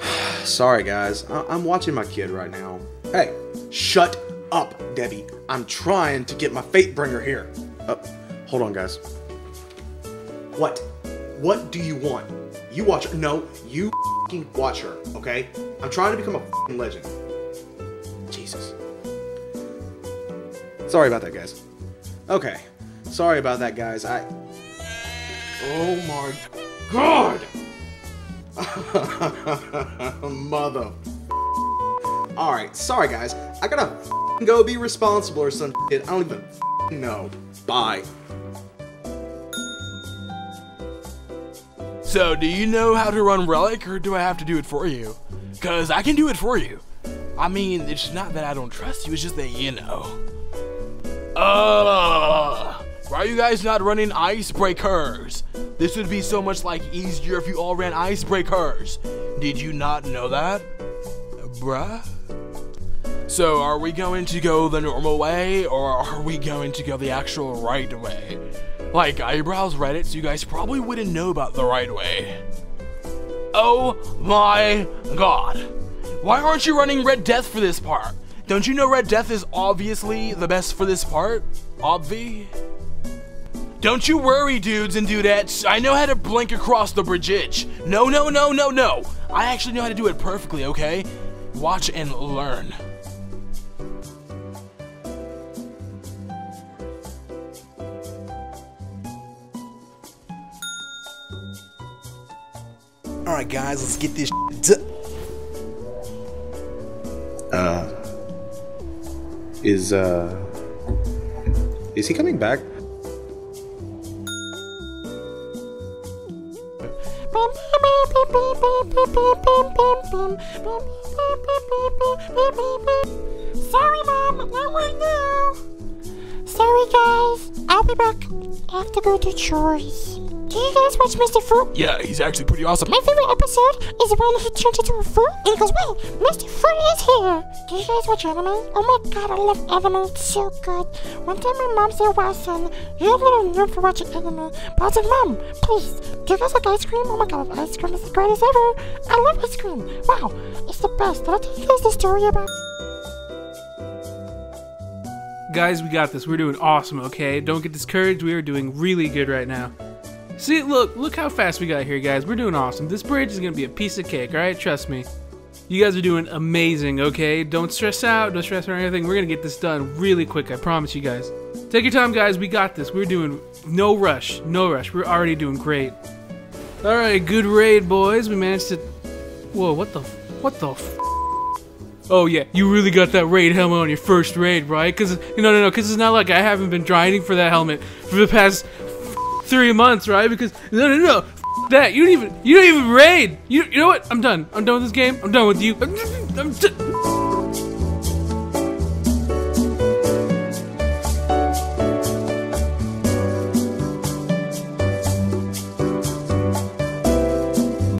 Sorry, guys. I- I'm watching my kid right now. Hey, shut up, Debbie. I'm trying to get my Fatebringer here. Uh, hold on, guys. What? What do you want? You watch her. No, you watch her, okay? I'm trying to become a legend. Jesus. Sorry about that, guys. Okay. Sorry about that, guys. I. Oh my god! Mother. Alright, sorry guys. I gotta go be responsible or some shit. I don't even know. Bye. So, do you know how to run Relic, or do I have to do it for you? Cause I can do it for you. I mean, it's not that I don't trust you, it's just that you know. Uh, why are you guys not running icebreakers? This would be so much like easier if you all ran icebreakers. Did you not know that? Bruh? So, are we going to go the normal way, or are we going to go the actual right way? Like, Eyebrows read it, so you guys probably wouldn't know about the right way. Oh my god. Why aren't you running Red Death for this part? Don't you know Red Death is obviously the best for this part? Obvi? Don't you worry, dudes and dudettes. I know how to blink across the bridge. No, no, no, no, no. I actually know how to do it perfectly, okay? Watch and learn. Alright, guys, let's get this done. Uh. Is, uh. Is he coming back? Sorry, Mom, not right now. Sorry, guys. I'll be back. I have to go do chores. Do you guys watch Mr. Fruit? Yeah, he's actually pretty awesome. My favorite episode is when he turns into a fruit and he goes, Wait, Mr. Fruit is here. Do you guys watch anime? Oh my god, I love anime. It's so good. One time my mom said, Wow, son, you're a little noob for watching anime. But I was like, Mom, please, do you guys like ice cream? Oh my god, ice cream is the greatest ever. I love ice cream. Wow, it's the best. Did I tell you guys the story about. Guys, we got this. We're doing awesome, okay? Don't get discouraged. We are doing really good right now. See, look, look how fast we got here, guys. We're doing awesome. This bridge is gonna be a piece of cake, alright? Trust me. You guys are doing amazing, okay? Don't stress out, don't stress or anything. We're gonna get this done really quick, I promise you guys. Take your time, guys. We got this. We're doing no rush, no rush. We're already doing great. Alright, good raid, boys. We managed to. Whoa, what the. What the? Oh yeah, you really got that raid helmet on your first raid, right? Cause no, no, no, cause it's not like I haven't been grinding for that helmet for the past three months, right? Because no, no, no, that you don't even, you don't even raid. You, you know what? I'm done. I'm done with this game. I'm done with you. I'm, I'm,